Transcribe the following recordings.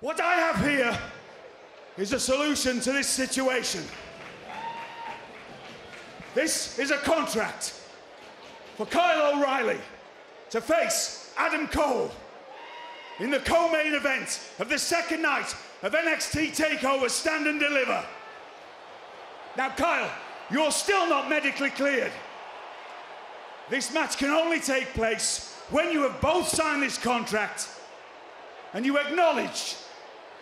What I have here is a solution to this situation. This is a contract for Kyle O'Reilly to face Adam Cole in the co-main event of the second night of NXT TakeOver Stand and Deliver. Now, Kyle, you're still not medically cleared. This match can only take place when you have both signed this contract and you acknowledge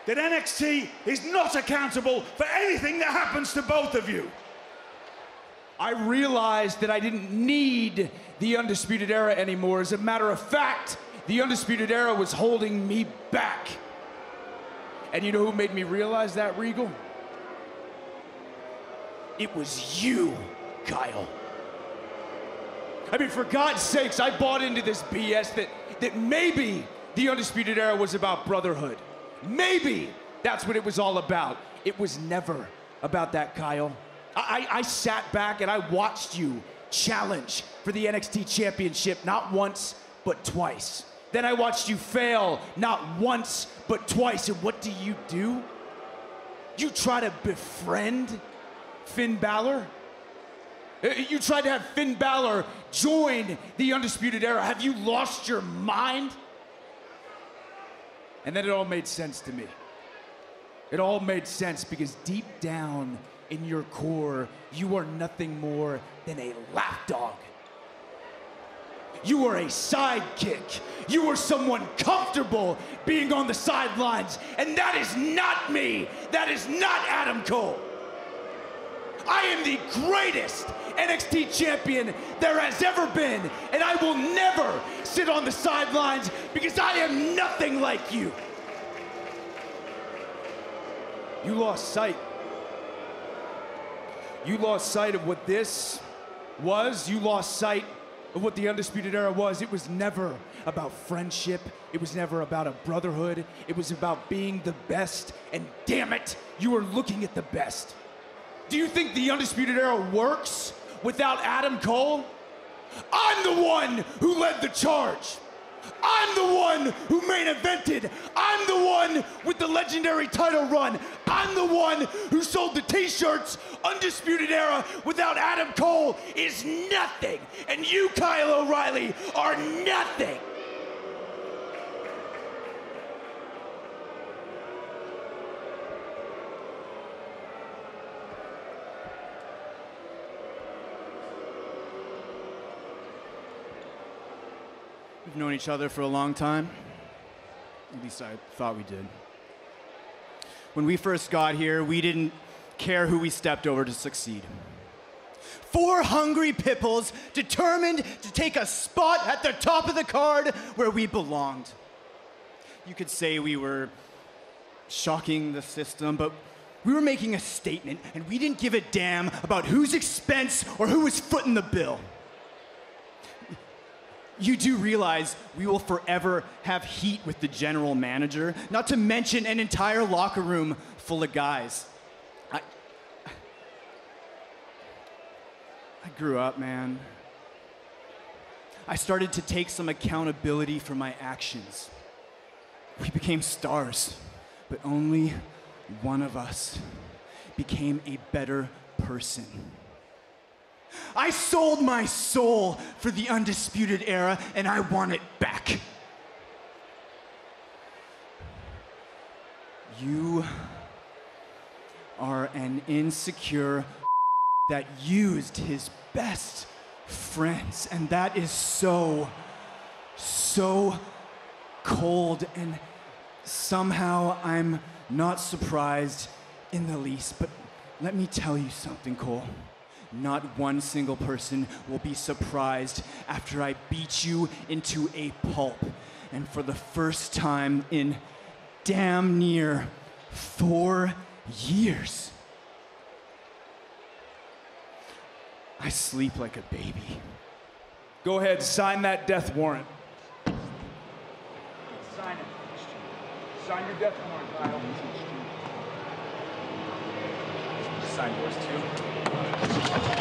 that NXT is not accountable for anything that happens to both of you. I realized that I didn't need the Undisputed Era anymore. As a matter of fact, the Undisputed Era was holding me back. And you know who made me realize that, Regal? It was you, Kyle. I mean, for God's sakes, I bought into this BS that, that maybe the Undisputed Era was about brotherhood. Maybe that's what it was all about. It was never about that, Kyle. I, I, I sat back and I watched you challenge for the NXT Championship not once, but twice. Then I watched you fail not once, but twice. And what do you do? You try to befriend Finn Balor? Uh, You tried to have Finn Balor join the Undisputed Era. Have you lost your mind? And then it all made sense to me. It all made sense because deep down in your core, you are nothing more than a lapdog. You are a sidekick. You are someone comfortable being on the sidelines. And that is not me. That is not Adam Cole. I am the greatest NXT champion there has ever been, and I will never sit on the sidelines because I am nothing like you. You lost sight. You lost sight of what this was. You lost sight of what the Undisputed Era was. It was never about friendship. It was never about a brotherhood. It was about being the best. And damn it, you were looking at the best. Do you think the Undisputed Era works without Adam Cole? I'm the one who led the charge. I'm the one who main evented. I'm the one with the legendary title run. I'm the one who sold the t-shirts. Undisputed Era without Adam Cole is nothing. And you, Kyle O'Reilly, are nothing. We've known each other for a long time. At least I thought we did. When we first got here, we didn't care who we stepped over to succeed. Four hungry pipples determined to take a spot at the top of the card where we belonged. You could say we were shocking the system, but we were making a statement and we didn't give a damn about whose expense or who was footing the bill. You do realize we will forever have heat with the general manager, not to mention an entire locker room full of guys. I, I grew up, man. I started to take some accountability for my actions. We became stars, but only one of us became a better person. I sold my soul for the undisputed era, and I want it back. You are an insecure that used his best friends, and that is so, so cold, and somehow I'm not surprised in the least. But let me tell you something, Cole. Not one single person will be surprised after I beat you into a pulp. And for the first time in damn near four years, I sleep like a baby. Go ahead, sign that death warrant. Sign it. Sign your death warrant, Kyle. Sign yours too. Oh, come on!